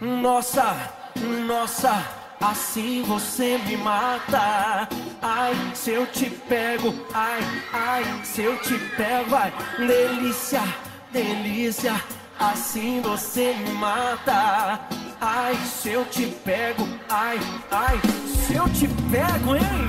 Nossa, nossa, assim você me mata. Ai, se eu te pego, ai, ai, se eu te pego, vai, delícia, delícia, assim você me mata. Ai, se eu te pego, ai, ai, se eu te pego, hein?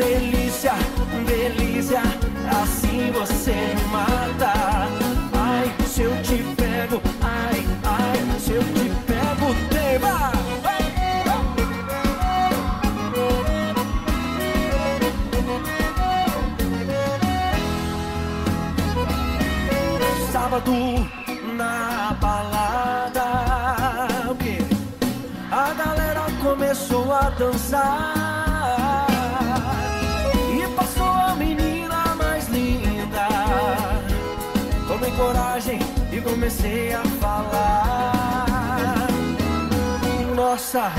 delícia, delícia, assim você me mata. Ai, se eu te pego, ai, ai, se eu te pego, tema. Sábado na balada? A galera começou a dançar coragem e comecei a falar. Nossa,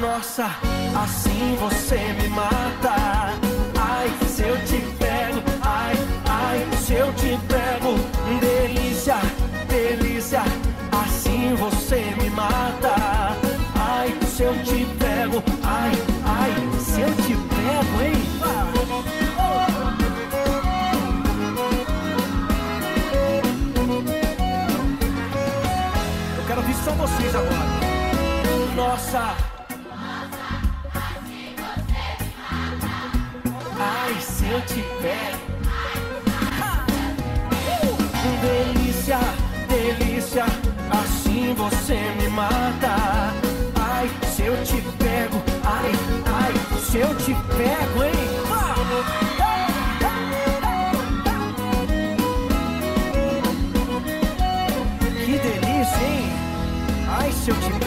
nossa, assim você me mata. Ai, se eu te pego, ai, ai, se eu te pego Delícia, vocês agora. Nossa. Ai, se eu te pego. Delícia, delícia, assim você me mata. Ai, se eu te pego, ai, ai, se eu te pego, hein? suit you